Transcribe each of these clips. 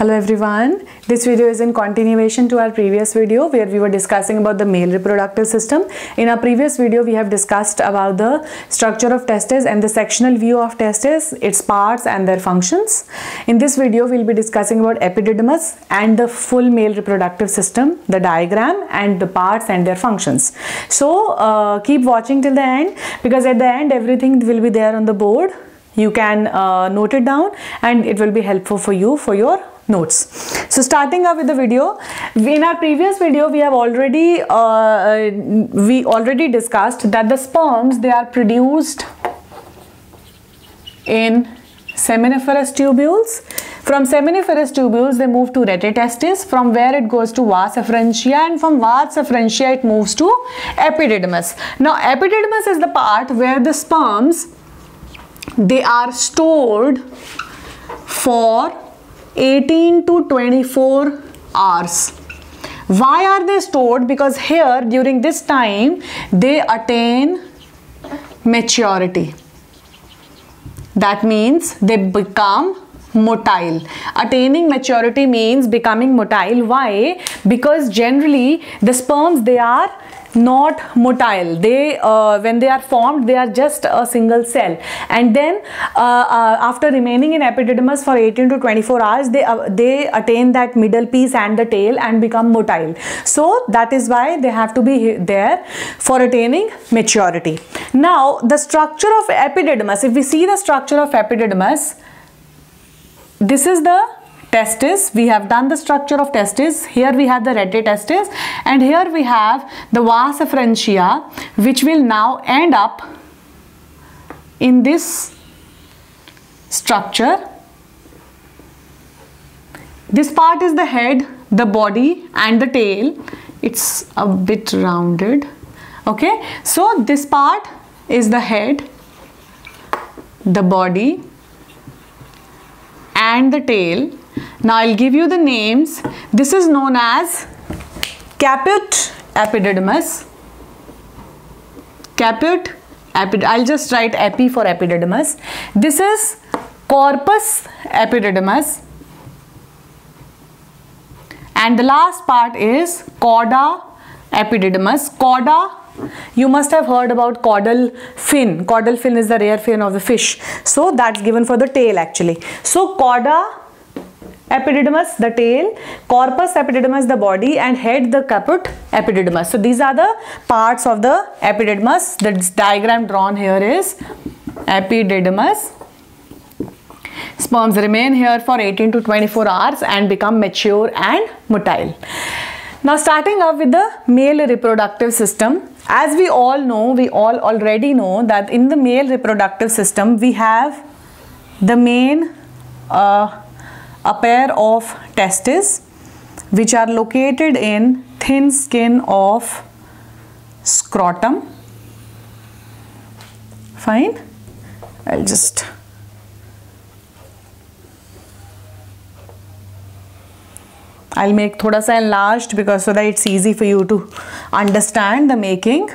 Hello everyone. This video is in continuation to our previous video where we were discussing about the male reproductive system. In our previous video we have discussed about the structure of testes and the sectional view of testes, its parts and their functions. In this video we will be discussing about epididymis and the full male reproductive system, the diagram and the parts and their functions. So uh, keep watching till the end because at the end everything will be there on the board you can uh, note it down and it will be helpful for you for your notes. So starting up with the video in our previous video we have already uh, we already discussed that the sperms they are produced in seminiferous tubules. From seminiferous tubules they move to rete testis from where it goes to vas efferentia and from vas efferentia it moves to epididymis. Now epididymis is the part where the sperms they are stored for 18 to 24 hours. Why are they stored? Because here during this time they attain maturity. That means they become motile. Attaining maturity means becoming motile. Why? Because generally the sperms they are not motile. They uh, when they are formed they are just a single cell. And then uh, uh, after remaining in epididymis for 18 to 24 hours they uh, they attain that middle piece and the tail and become motile. So that is why they have to be there for attaining maturity. Now the structure of epididymis if we see the structure of epididymis this is the testis we have done the structure of testis here we have the rete testis and here we have the vas efferentia which will now end up in this structure. This part is the head the body and the tail. It's a bit rounded. Okay? So this part is the head the body and the tail now I'll give you the names. This is known as caput epididymis. Caput epid I'll just write epi for epididymis. This is corpus epididymis. And the last part is cauda epididymis. Cauda you must have heard about caudal fin. Caudal fin is the rear fin of the fish. So that's given for the tail actually. So cauda epididymis the tail corpus epididymis the body and head the caput epididymis. So these are the parts of the epididymis. The diagram drawn here is epididymis. Sperms remain here for 18 to 24 hours and become mature and motile now starting off with the male reproductive system as we all know we all already know that in the male reproductive system we have the main uh, a pair of testes which are located in thin skin of scrotum. Fine. I'll just I'll make thoda sa enlarged because so that it's easy for you to understand the making.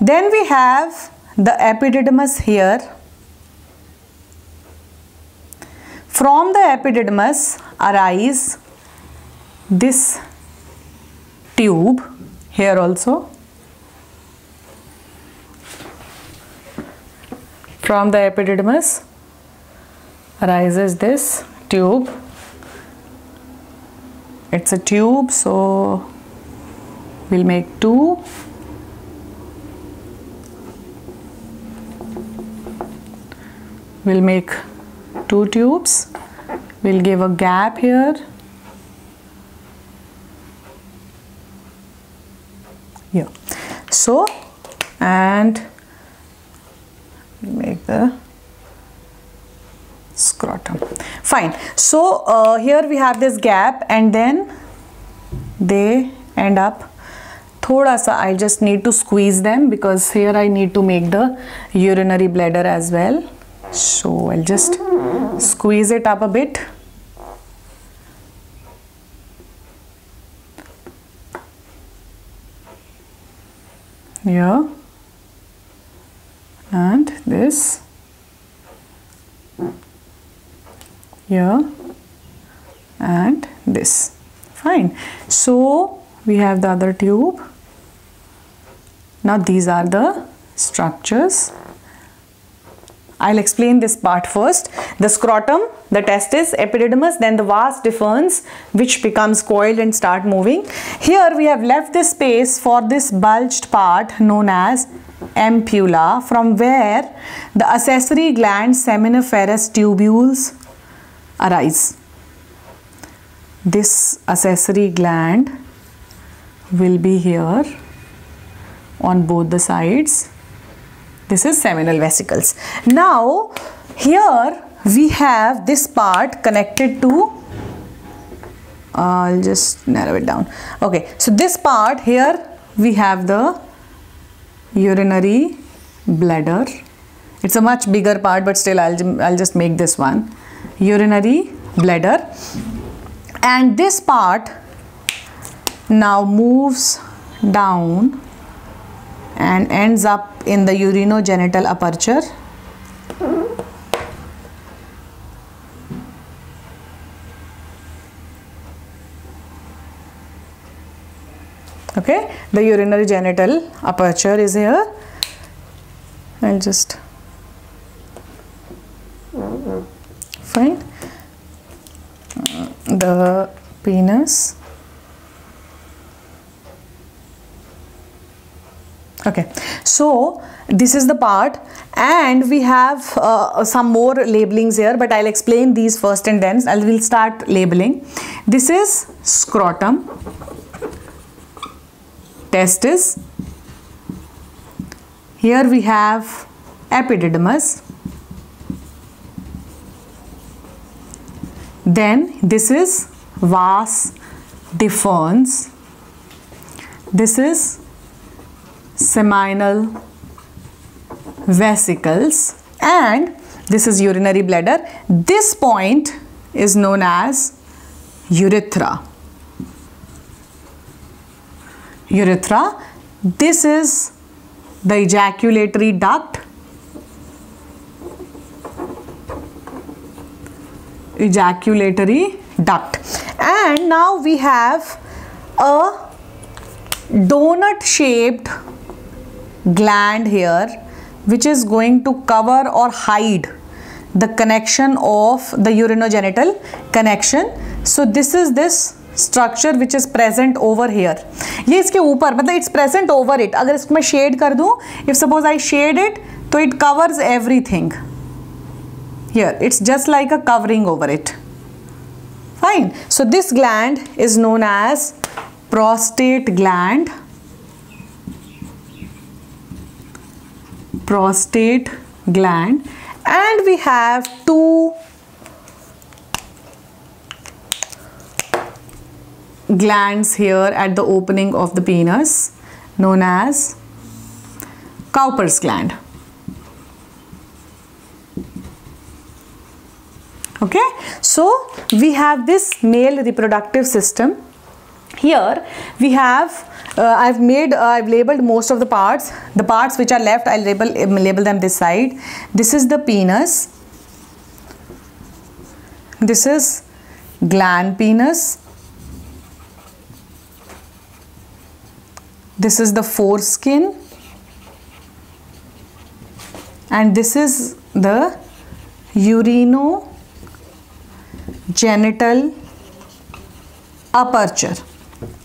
Then we have the epididymis here From the epididymis arise this tube here also. From the epididymis arises this tube. It's a tube so we'll make two we'll make two tubes. We'll give a gap here. Here. So and make the scrotum. Fine. So uh, here we have this gap and then they end up thoda sa I just need to squeeze them because here I need to make the urinary bladder as well so I'll just squeeze it up a bit. Here. And this. Here. And this. Fine. So we have the other tube. Now these are the structures I'll explain this part first. The scrotum, the testis, epididymis, then the vas deferens which becomes coiled and start moving. Here we have left the space for this bulged part known as ampulla from where the accessory gland seminiferous tubules arise. This accessory gland will be here on both the sides this is seminal vesicles. Now here we have this part connected to I'll just narrow it down. Okay, so this part here we have the urinary bladder. It's a much bigger part but still I'll, I'll just make this one. Urinary bladder and this part now moves down and ends up in the urinogenital aperture. Okay the urinary genital aperture is here. I'll just find uh, the penis okay. So this is the part and we have uh, some more labelings here but I'll explain these first and then I will start labeling. This is scrotum. Testis here we have epididymis. Then this is vas deferens. This is seminal vesicles and this is urinary bladder. This point is known as urethra. Urethra. This is the ejaculatory duct. Ejaculatory duct. And now we have a donut shaped gland here which is going to cover or hide the connection of the urinogenital connection. So this is this structure which is present over here. ये इसके ऊपर मतलब it's present over it. अगर इसको मैं shade कर दूँ, if suppose I shade it, तो it covers everything. Here, it's just like a covering over it. Fine. So this gland is known as prostate gland. prostate gland and we have two glands here at the opening of the penis known as Cowper's gland. Okay, so we have this male reproductive system. Here we have uh, I've made uh, I've labeled most of the parts. The parts which are left I'll label um, label them this side. This is the penis. This is glans penis. This is the foreskin. And this is the urino genital aperture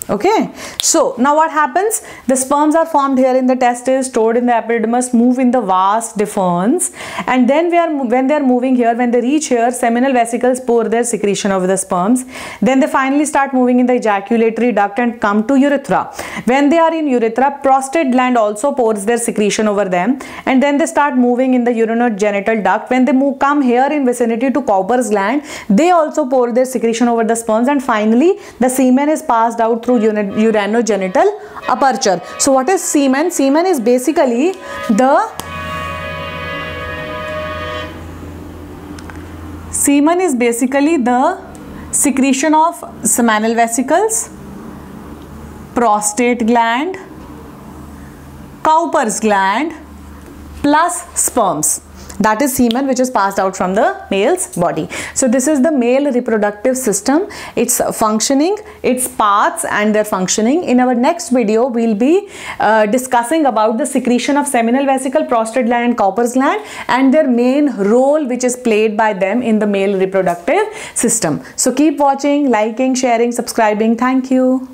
okay. So now what happens? The sperms are formed here in the testes stored in the epididymis move in the vas deferens and then we are when they are moving here when they reach here seminal vesicles pour their secretion over the sperms. Then they finally start moving in the ejaculatory duct and come to urethra. When they are in urethra prostate gland also pours their secretion over them and then they start moving in the urinogenital duct. When they move come here in vicinity to Cowper's gland they also pour their secretion over the sperms and finally the semen is passed out through through urinogenital aperture. So what is semen? Semen is basically the semen is basically the secretion of seminal vesicles, prostate gland, Cowper's gland plus sperms. That is semen which is passed out from the male's body. So this is the male reproductive system. Its functioning its parts and their functioning. In our next video we'll be uh, discussing about the secretion of seminal vesicle prostate gland and Cowper's gland and their main role which is played by them in the male reproductive system. So keep watching liking sharing subscribing. Thank you